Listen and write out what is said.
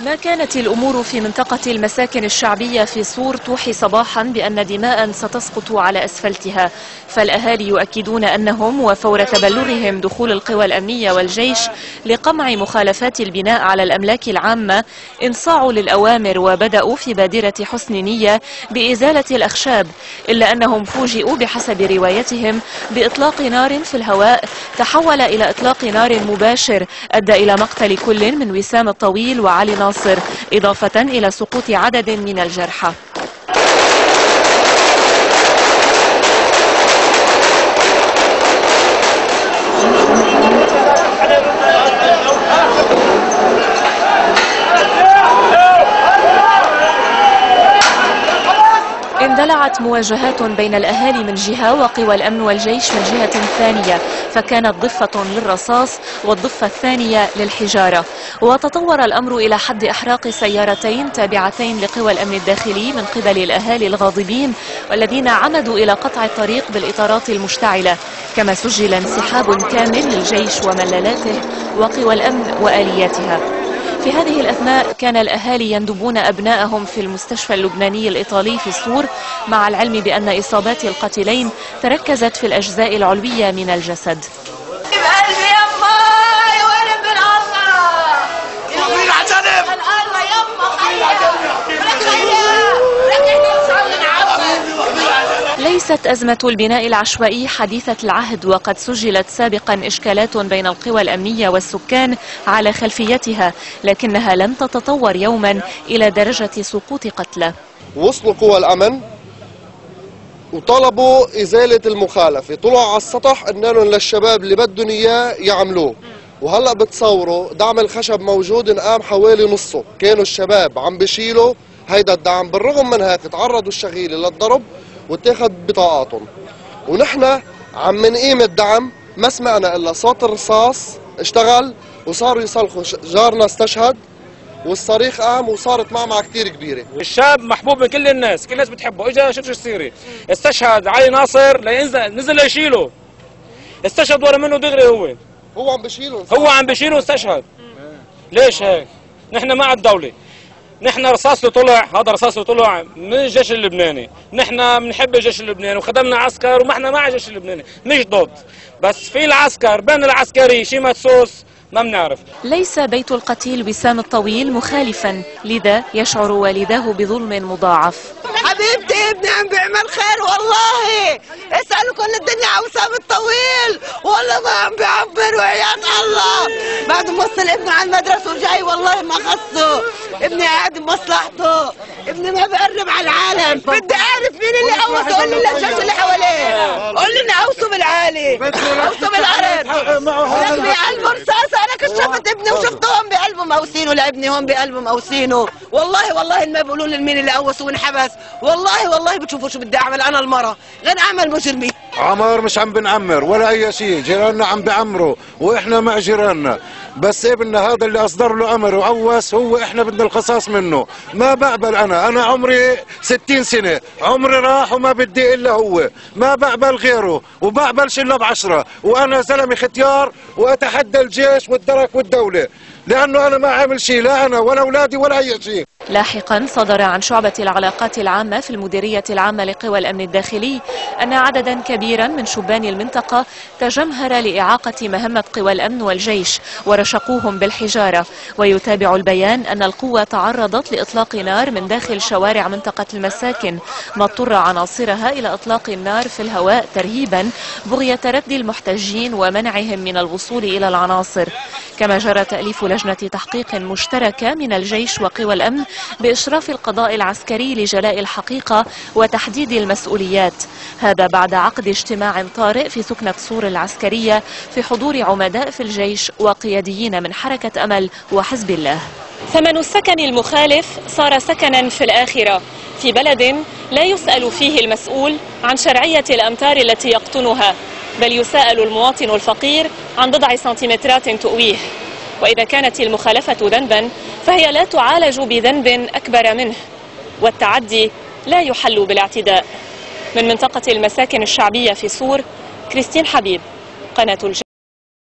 ما كانت الأمور في منطقة المساكن الشعبية في صور توحي صباحا بأن دماء ستسقط على أسفلتها؟ فالأهالي يؤكدون أنهم وفور تبلغهم دخول القوى الأمنية والجيش لقمع مخالفات البناء على الأملاك العامة انصاعوا للأوامر وبدأوا في بادرة حسن نية بإزالة الأخشاب إلا أنهم فوجئوا بحسب روايتهم بإطلاق نار في الهواء تحول إلى إطلاق نار مباشر أدى إلى مقتل كل من وسام الطويل وعلي ناصر إضافة إلى سقوط عدد من الجرحى. اندلعت مواجهات بين الأهالي من جهة وقوى الأمن والجيش من جهة ثانية فكانت ضفة للرصاص والضفة الثانية للحجارة. وتطور الأمر إلى حد إحراق سيارتين تابعتين لقوى الأمن الداخلي من قبل الأهالي الغاضبين والذين عمدوا إلى قطع الطريق بالإطارات المشتعلة. كما سجل انسحاب كامل للجيش ومللاته وقوى الأمن وآلياتها. في هذه الأثناء كان الأهالي يندبون أبنائهم في المستشفى اللبناني الإيطالي في الصور مع العلم بأن إصابات القتيلين تركزت في الأجزاء العلوية من الجسد. ليست أزمة البناء العشوائي حديثة العهد وقد سجلت سابقا إشكالات بين القوى الأمنية والسكان على خلفيتها لكنها لم تتطور يوما إلى درجة سقوط قتلى. وصلوا قوى الأمن وطلبوا إزالة المخالفة. طلعوا على السطح لهم للشباب اللي بدهم إياه يعملوه. وهلأ بتصوروا دعم الخشب موجود انقام حوالي نصه. كانوا الشباب عم بيشيلوا هيدا الدعم. بالرغم من هيك تعرضوا الشغيلة للضرب واتاخد بطاقاتهم. ونحن عم نقيم الدعم ما سمعنا إلا صوت الرصاص اشتغل وصاروا يصلخوا جارنا استشهد والصريخ قام وصارت معمعة كثير كبيرة. الشاب محبوب من كل الناس كل الناس بتحبه. اجى شوف شو السيري استشهد علي ناصر لينزل نزل ليشيله. استشهد ورا منه دغري هو. هو عم بشيله. هو عم بشيله واستشهد. ليش هيك؟ نحن مع الدولة نحن رصاصه طلع هذا رصاصه طلع من الجيش اللبناني. نحن بنحب الجيش اللبناني وخدمنا عسكر وما إحنا مع الجيش اللبناني مش ضد. بس في العسكر بين العسكري شي مدسوس ما بنعرف. ليس بيت القتيل وسام الطويل مخالفا لذا يشعر والداه بظلم مضاعف. حبيبتي ابني عم بيعمل خير والله. اسألوا كل الدنيا وسام الطويل والله ما عم بيعبر وعيان الله. بعد موصل ابنه على المدرسة وجاي والله ما خصه. ابني قاعد بمصلحته ابني ما بقرب على العالم. بدي أعرف مين اللي قوص قول لي الجيش اللي حواليه. قول لي قوصوا بالعالي. قوصوا بالأرض. لك بقلبه رصاصة كشفت ابني وشفتهم بقلبه موسينه لابني هون بقلبه موسينه والله والله ما بيقولوا لي مين اللي قوص وانحبس والله والله بتشوفوا شو بدي أعمل أنا المرة. غير أعمل مجرمي. عمار مش عم بنعمر ولا أي شيء. جيراننا عم بيعمروا وإحنا مع جيراننا. بس ابننا هذا اللي أصدر له أمر وعوس هو إحنا بدنا القصاص منه. ما بقبل أنا. أنا عمري 60 سنة. عمري راح وما بدي إلا هو. ما بقبل غيره. وبقبلش الا بعشرة. وأنا زلمه ختيار وأتحدى الجيش والدرك والدولة. لأنه أنا ما عامل شيء لا أنا ولا أولادي ولا أي شيء. لاحقا صدر عن شعبة العلاقات العامة في المديرية العامة لقوى الأمن الداخلي أن عددا كبيرا من شبان المنطقة تجمهر لإعاقة مهمة قوى الأمن والجيش ورشقوهم بالحجارة. ويتابع البيان أن القوة تعرضت لإطلاق نار من داخل شوارع منطقة المساكن ما اضطر عناصرها إلى إطلاق النار في الهواء ترهيبا بغية رد المحتجين ومنعهم من الوصول إلى العناصر. كما جرى تأليف لجنة تحقيق مشتركة من الجيش وقوى الأمن بإشراف القضاء العسكري لجلاء الحقيقة وتحديد المسؤوليات. هذا بعد عقد اجتماع طارئ في سكنة صور العسكرية في حضور عمداء في الجيش وقياديين من حركة أمل وحزب الله. ثمن السكن المخالف صار سكنا في الآخرة في بلد لا يسأل فيه المسؤول عن شرعية الأمتار التي يقطنها. بل يساءل المواطن الفقير عن بضع سنتيمترات تؤويه. وإذا كانت المخالفة ذنبا فهي لا تعالج بذنب أكبر منه. والتعدي لا يحل بالاعتداء. من منطقة المساكن الشعبية في صور كريستين حبيب قناة الجنة